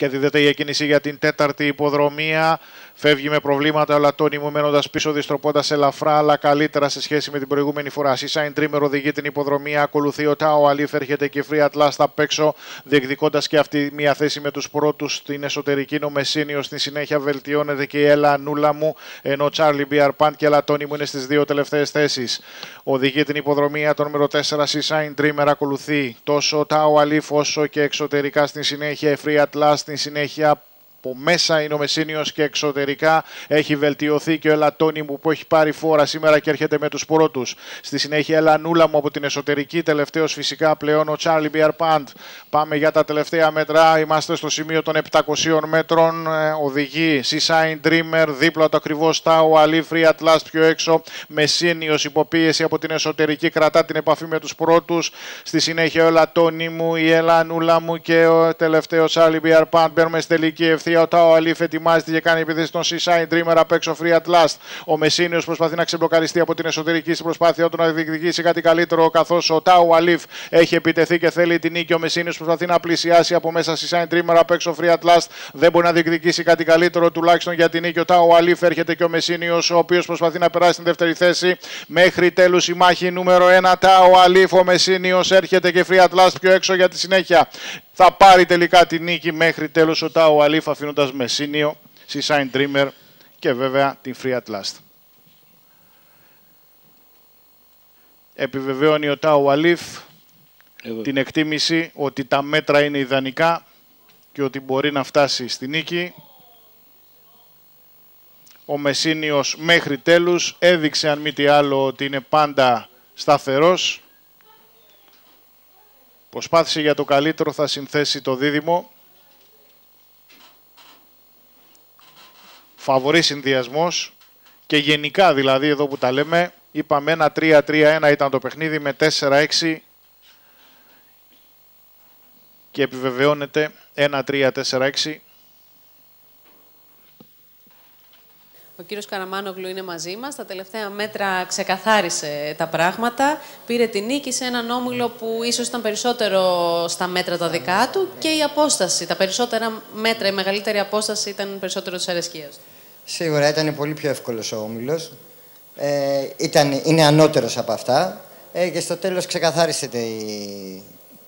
και δίδεται η εκκίνηση για την τέταρτη υποδρομία. Φεύγει με προβλήματα ο Λατώνη μου μένοντας πίσω, διστροπώντας ελαφρά, αλλά καλύτερα σε σχέση με την προηγούμενη φορά. Σισάιν Τρίμερ οδηγεί την υποδρομία. Ακολουθεί ο Τάο Αλίφ, έρχεται και η Free Atlas απ' έξω, διεκδικώντας και αυτή μια θέση με τους πρώτους στην εσωτερική νομεσίνιο. Στη συνέχεια βελτιώνεται και η Έλα Νούλα μου, ενώ Τσάρλι Μπιαρ Παντ και Λατώνη μου είναι στις δύο τελευταίες θέσεις. Οδηγεί την υποδρομία το νούμερο 4 Σισάιν Dreamer ακολουθεί τόσο Τάο Αλίφ όσο και εξωτερικά στην συνέχεια η Free Atlas στην συνέχεια από μέσα είναι ο Μεσίνιος και εξωτερικά. Έχει βελτιωθεί και ο Ελατόνι μου που έχει πάρει φόρα σήμερα και έρχεται με τους πρώτους. Στη συνέχεια Ελανούλα μου από την εσωτερική, τελευταίος φυσικά πλέον ο Τσάρλι Μπιαρπάντ. Πάμε για τα τελευταία μέτρα, είμαστε στο σημείο των 700 μέτρων, ε, οδηγεί Seaside Dreamer, δίπλα το ακριβώς Τάου, Αλή Free at last πιο έξω, Μεσίνιος υποπίεση από την εσωτερική, κρατά την επαφή με τους πρώτους. Στη συνέχεια ο Ελατόνι μου, η Ελανούλα μου και ο τελευταίος Τσάρλι Μπιαρπάντ. Μπαίνουμε στη τελική ευθύνη ο Τάο Αλίφ ετοιμάζεται και κάνει επίθεση στον Seaside Dreamer απ' έξω free at last. Ο Μεσίνιος προσπαθεί να ξεμπλοκαριστεί από την εσωτερική στην προσπάθειά του να διεκδικήσει κάτι καλύτερο. Καθώς ο Τάο Αλίφ έχει επιτεθεί και θέλει την νίκη. Ο Μεσίνιος προσπαθεί να πλησιάσει από μέσα Seaside Dreamer απ' έξω free at last. Δεν μπορεί να διεκδικήσει κάτι καλύτερο τουλάχιστον για την νίκη. Ο Τάο Αλίφ έρχεται και ο Μεσίνιος ο οποίος προσπαθεί να περάσει στην δεύτερη θέση. Μέχρι τέλους η μάχη νούμερο 1. Τάο Αλίφ ο Μεσίνιος έρχεται και free at last πιο έξω για τη συνέχεια θα πάρει τελικά τη νίκη μέχρι τέλος ο Τάο Αλίφ αφήνοντας Μεσίνιο, Seaside Dreamer και βέβαια την Free at Last. Επιβεβαιώνει ο Τάο Αλίφ την εκτίμηση ότι τα μέτρα είναι ιδανικά και ότι μπορεί να φτάσει στη νίκη. Ο Μεσίνιος μέχρι τέλους έδειξε αν μη τι άλλο ότι είναι πάντα σταθερός Προσπάθησε για το καλύτερο, θα συνθέσει το δίδυμο. Φαβορής συνδυασμός. Και γενικά δηλαδή εδώ που τα λέμε, είπαμε ένα 3-3-1 ήταν το παιχνίδι με 4-6 και επιβεβαιώνεται 1-3-4-6 Ο κύριος Καραμάνογλου είναι μαζί μας. Τα τελευταία μέτρα ξεκαθάρισε τα πράγματα. Πήρε την νίκη σε έναν όμιλο που ίσως ήταν περισσότερο στα μέτρα τα δικά του και η απόσταση. Τα περισσότερα μέτρα, η μεγαλύτερη απόσταση ήταν περισσότερο της αρεσκίας. Σίγουρα ήταν πολύ πιο εύκολος ο όμιλος. Ε, ήταν, είναι ανώτερος από αυτά ε, και στο τέλος ξεκαθάρισε τη,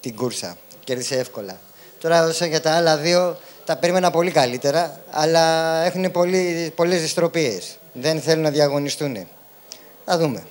την κούρσα. Κέρδισε εύκολα. Τώρα όσο για τα άλλα δύο τα περίμενα πολύ καλύτερα, αλλά έχουν πολύ, πολλές δυστροπίες. Δεν θέλουν να διαγωνιστούν. Θα δούμε.